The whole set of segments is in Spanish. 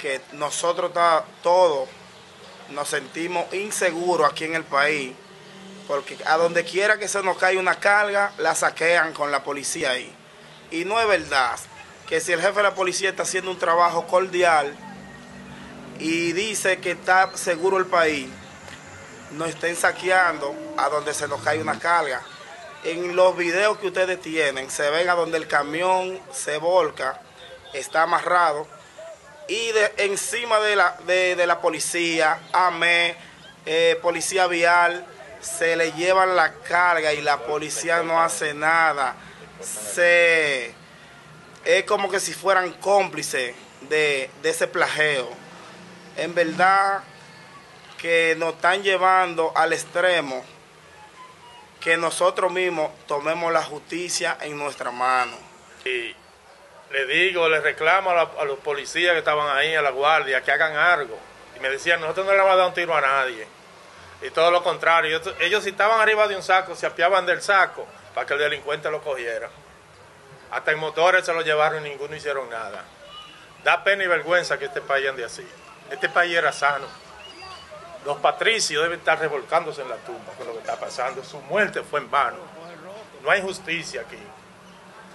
que nosotros todos nos sentimos inseguros aquí en el país, porque a donde quiera que se nos caiga una carga, la saquean con la policía ahí. Y no es verdad que si el jefe de la policía está haciendo un trabajo cordial y dice que está seguro el país, no estén saqueando a donde se nos cae una carga. En los videos que ustedes tienen, se ven a donde el camión se volca, está amarrado, y encima de la, de, la policía, AME, eh, policía vial, se le llevan la carga y la policía no hace nada. Se, es como que si fueran cómplices de, de ese plageo. En verdad que nos están llevando al extremo que nosotros mismos tomemos la justicia en nuestra mano. Sí le digo, le reclamo a, los policías que estaban ahí, a la guardia, que hagan algo. Y me decían, nosotros no le vamos a dar un tiro a nadie. Y todo lo contrario, ellos, si estaban arriba de un saco, se apiaban del saco para que el delincuente lo cogiera. Hasta en motores se lo llevaron y ninguno hicieron nada. Da pena y vergüenza que este país ande así. Este país era sano. Los patricios deben estar revolcándose en la tumba con lo que está pasando. Su muerte fue en vano. No hay justicia aquí.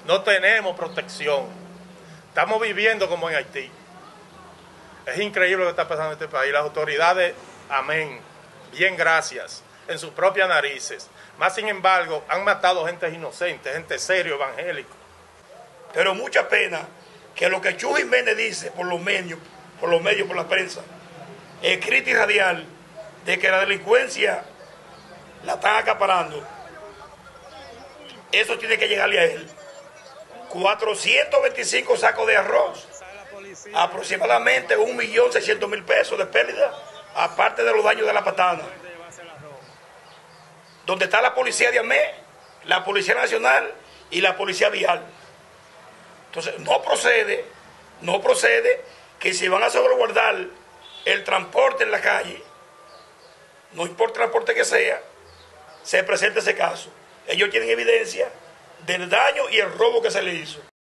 No tenemos protección. Estamos viviendo como en Haití. Es increíble lo que está pasando en este país. Las autoridades, amén, bien gracias, en sus propias narices. Más sin embargo, han matado gente inocente, gente serio, evangélico. Pero mucha pena que lo que Chu Jiménez dice por los medios, por los medios, por la prensa, escrita y radial, de que la delincuencia la están acaparando, eso tiene que llegarle a él. 425 sacos de arroz, aproximadamente 1.600.000 pesos de pérdida, aparte de los daños de la patana. Donde está la policía de AME, la Policía Nacional y la Policía Vial. Entonces, no procede, no procede que si van a sobreguardar el transporte en la calle, no importa el transporte que sea, se presente ese caso. Ellos tienen evidencia del daño y el robo que se le hizo.